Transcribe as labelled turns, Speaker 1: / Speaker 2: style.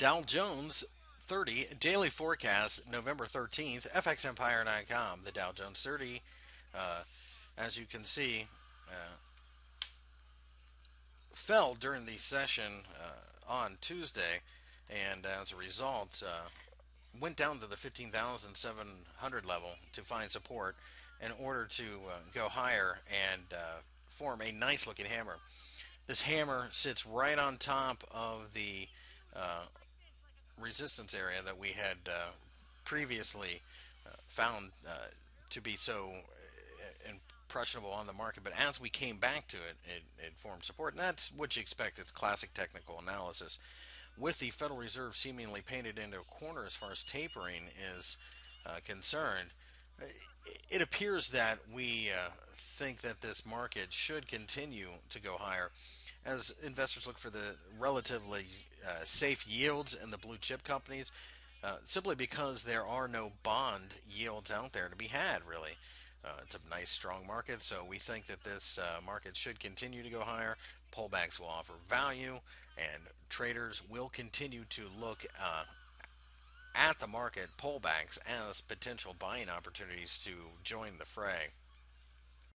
Speaker 1: Dow Jones 30 daily forecast November 13th, FXEmpire.com. The Dow Jones 30, uh, as you can see, uh, fell during the session uh, on Tuesday, and as a result, uh, went down to the 15,700 level to find support in order to uh, go higher and uh, form a nice looking hammer. This hammer sits right on top of the uh, resistance area that we had uh, previously uh, found uh, to be so impressionable on the market. But as we came back to it, it, it formed support, and that's what you expect. It's classic technical analysis. With the Federal Reserve seemingly painted into a corner as far as tapering is concerned, it appears that we uh, think that this market should continue to go higher as investors look for the relatively uh, safe yields in the blue chip companies, uh, simply because there are no bond yields out there to be had, really. Uh, it's a nice, strong market, so we think that this uh, market should continue to go higher. Pullbacks will offer value, and traders will continue to look uh, at the market pullbacks as potential buying opportunities to join the fray.